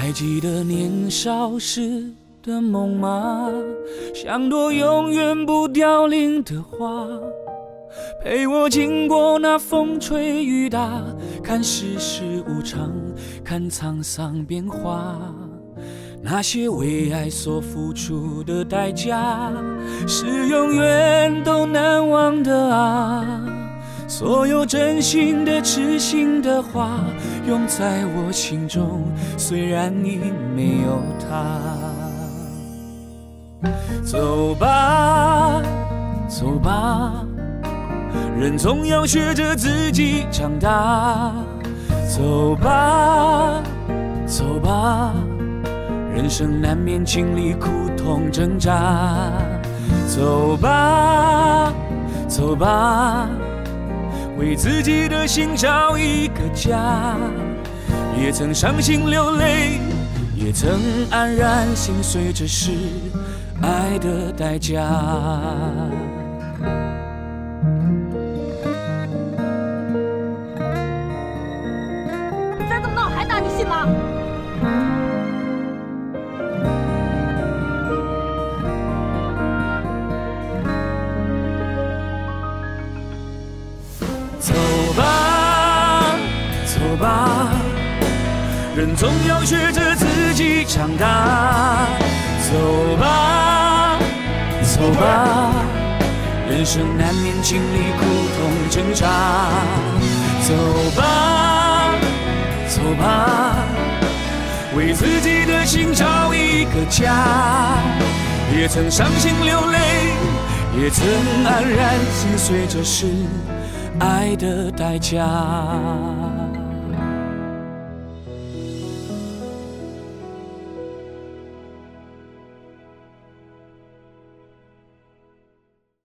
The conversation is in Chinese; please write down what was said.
还记得年少时的梦吗？像朵永远不凋零的花，陪我经过那风吹雨打，看世事无常，看沧桑变化。那些为爱所付出的代价，是永远都难忘的啊！所有真心的、痴心的话，永在我心中，虽然已没有他。走吧，走吧，人总要学着自己长大。走吧，走吧。人生难免经历苦痛挣扎，走吧，走吧，为自己的心找一个家。也曾伤心流泪，也曾黯然心碎，这是爱的代价。你再这么闹，我还打你信吗人总要学着自己长大，走吧，走吧，人生难免经历苦痛挣扎，走吧，走吧，为自己的心找一个家，也曾伤心流泪，也曾黯然心碎，这是爱的代价。